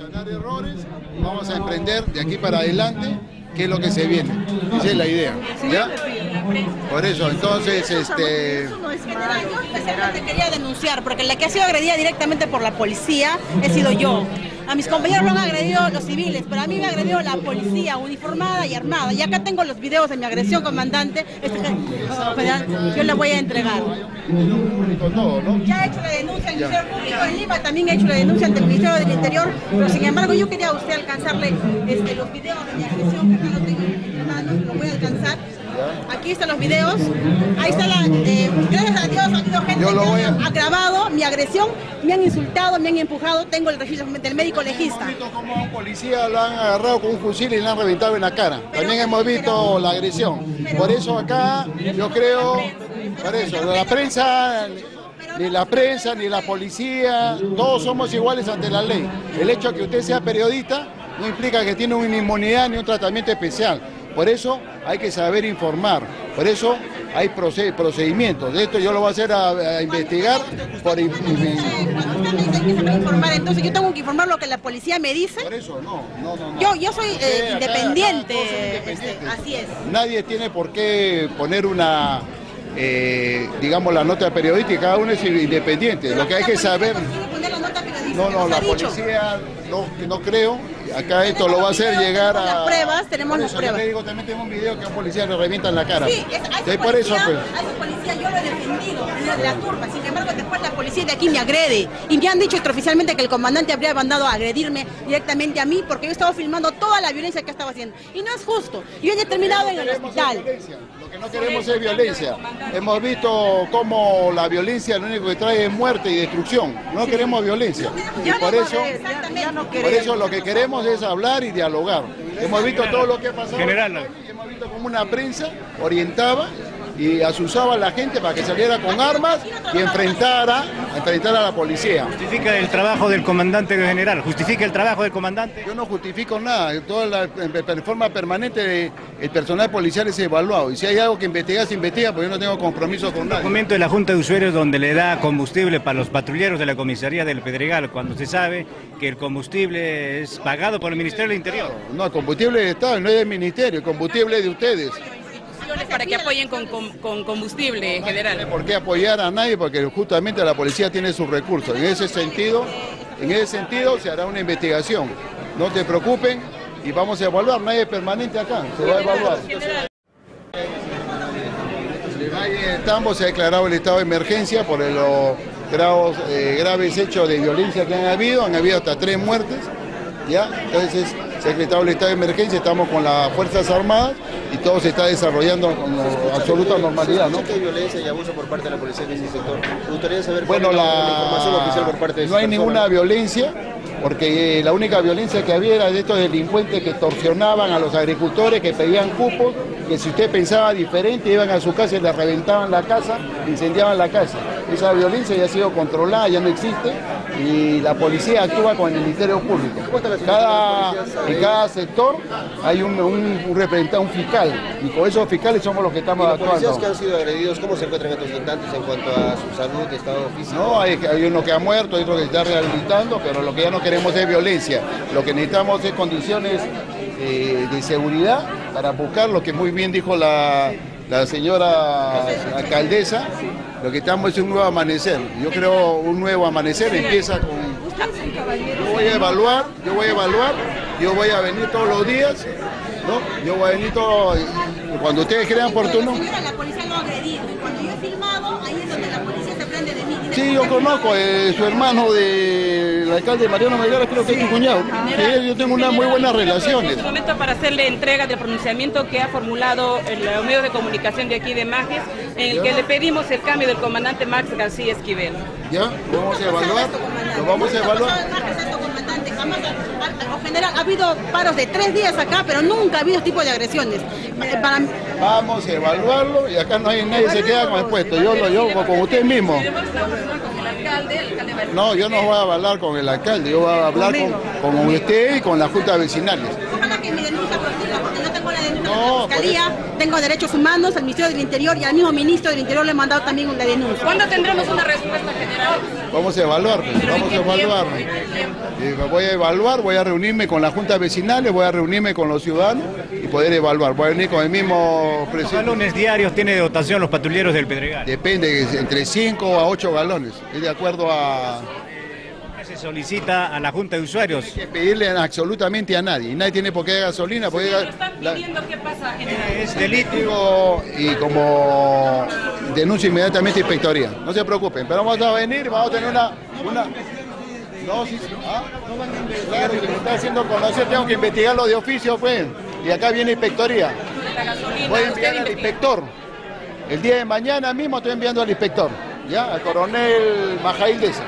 errores, vamos a emprender de aquí para adelante qué es lo que se viene. Esa es la idea. ¿Ya? Por eso, entonces, este... Yo especialmente quería denunciar, porque la que ha sido agredida directamente por la policía he sido yo. A mis compañeros lo han agredido los civiles, pero a mí me ha agredido la policía uniformada y armada. Y acá tengo los videos de mi agresión, comandante. Este, yo le voy a entregar. Ya he hecho la denuncia al Ministerio Público en Lima, también he hecho la denuncia ante el Ministerio del Interior, pero sin embargo yo quería a usted alcanzarle este, los videos de mi agresión, que acá no tengo en manos, lo voy a alcanzar. Aquí están los videos. Ahí está la. Eh, gracias a Dios ha habido gente que ha grabado mi agresión, me han insultado, me han empujado. Tengo el registro del médico legista. Hemos visto como a un policía lo han agarrado con un fusil y le han reventado en la cara. También hemos visto la agresión. Por eso acá yo creo, por eso, la prensa ni la prensa, ni la policía, todos somos iguales ante la ley. El hecho de que usted sea periodista no implica que tiene una inmunidad ni un tratamiento especial. Por eso hay que saber informar, por eso hay procedimientos. De esto yo lo voy a hacer a, investigar por informar, entonces yo tengo que informar lo que la policía me dice. Por eso, no, no, no. Yo, yo soy eh, independiente, este, así es. Nadie tiene por qué poner una, eh, digamos, la nota periodística, cada uno es independiente. lo que hay que saber... No, no, la policía no, no creo Acá esto lo va a hacer llegar a... las pruebas, tenemos las pruebas. digo, también tengo un video que a un policía le revienta en la cara. Sí, es, a ese por eso, pues. A ese policía yo lo he defendido en la turba. Sin embargo, después la policía de aquí me agrede. Y me han dicho extraoficialmente que el comandante habría mandado a agredirme directamente a mí porque yo estaba filmando toda la violencia que estaba haciendo. Y no es justo. Yo he terminado en el hospital. Lo que no queremos es violencia. Hemos visto cómo la violencia lo único que trae es muerte y destrucción. No queremos violencia. Y por eso, por eso lo que queremos es hablar y dialogar. Hemos visto todo lo que ha pasado. General. Hemos visto como una prensa orientaba y asusaba a la gente para que saliera con armas y enfrentara, enfrentara a la policía. ¿Justifica el trabajo del comandante general? ¿Justifica el trabajo del comandante? Yo no justifico nada. Toda la, en forma permanente el personal policial es evaluado. Y si hay algo que investigar, se investiga, porque yo no tengo compromiso con nadie. Un documento de la Junta de Usuarios donde le da combustible para los patrulleros de la comisaría del Pedregal, cuando se sabe que el combustible es pagado por el Ministerio del Interior. No, el combustible de Estado, no es del Ministerio, el combustible es de ustedes para que apoyen con, combustible en general. No por qué apoyar a nadie porque justamente la policía tiene sus recursos. En ese sentido, en ese sentido se hará una investigación. No te preocupen y vamos a evaluar. Nadie es permanente acá, se va a evaluar. Estamos, se ha declarado el estado de emergencia por los graves, eh, graves hechos de violencia que han habido, han habido hasta tres muertes, ¿ya? Entonces se ha el estado de emergencia, estamos con las Fuerzas Armadas y todo se está desarrollando con absoluta normalidad. ¿no? hay violencia y abuso por parte de la policía en ese sector? Me gustaría saber bueno, la, información oficial por parte de No hay ninguna violencia, porque eh, la única violencia que había era de estos delincuentes que torsionaban a los agricultores, que pedían cupos, que si usted pensaba diferente iban a su casa y le reventaban la casa, incendiaban la casa. Esa violencia ya ha sido controlada, ya no existe y la policía actúa con el Ministerio Público. Cada, en cada sector hay un, un, representante, un fiscal, y con esos fiscales somos los que estamos actuando. ¿Los policías que han sido agredidos, cómo se encuentran estos instantes en cuanto a su salud, estado físico? No, hay, uno que ha muerto, hay otro que está rehabilitando, pero lo que ya no queremos es violencia. Lo que necesitamos es condiciones eh, de seguridad para buscar lo que muy bien dijo la, señora alcaldesa, lo que estamos es un nuevo amanecer. Yo creo un nuevo amanecer empieza con... Yo voy a evaluar, yo voy a evaluar, yo voy a venir todos los días, ¿no? Yo voy a venir todo, cuando ustedes crean oportuno. La policía de mí. Sí, yo conozco, eh, su hermano del alcalde Mariano Melgar, creo que es tu cuñado. Sí, yo tengo unas muy buenas relaciones. Es momento para hacerle entrega del pronunciamiento que ha formulado el medio de comunicación de aquí de Majes, en el que le pedimos el cambio del comandante Max García Esquivel. ¿Ya? ¿Vamos a evaluar? ¿Lo vamos a evaluar? General, ha habido paros de tres días acá, pero nunca ha habido este tipo de agresiones. Vamos a evaluarlo y acá no hay nadie se queda con el puesto. Yo lo yo con usted mismo. No, yo no voy a hablar con el alcalde, yo voy a hablar con, con usted y con la Junta de Vecinales. que mi denuncia prosiga, porque yo tengo la denuncia No, la Fiscalía, tengo derechos humanos, al Ministerio del Interior y al mismo Ministro del Interior le he mandado también una denuncia. ¿Cuándo tendremos una respuesta general? Vamos a evaluar, pues, Pero ¿en vamos a qué tiempo? me voy a evaluar, voy a reunirme con la Junta Vecinal, voy a reunirme con los ciudadanos y poder evaluar. Voy a venir con el mismo ¿Cuántos presidente. galones diarios tiene de dotación los patrulleros del Pedregal? Depende, entre 5 a 8 galones. Es de acuerdo a ¿Qué se solicita a la Junta de Usuarios? que pedirle absolutamente a nadie. Nadie tiene por qué dar gasolina. Porque están pidiendo, ¿qué pasa, general? Es delito. Y como denuncio inmediatamente a inspectoría. No se preocupen, pero vamos a venir, vamos a tener una... una... No, sí, sí. Ah, claro, que me está haciendo conocer, tengo que investigarlo de oficio, pues. Y acá viene inspectoría. Voy a enviar al inspector. El día de mañana mismo estoy enviando al inspector, ¿ya? Al coronel Majail Deza.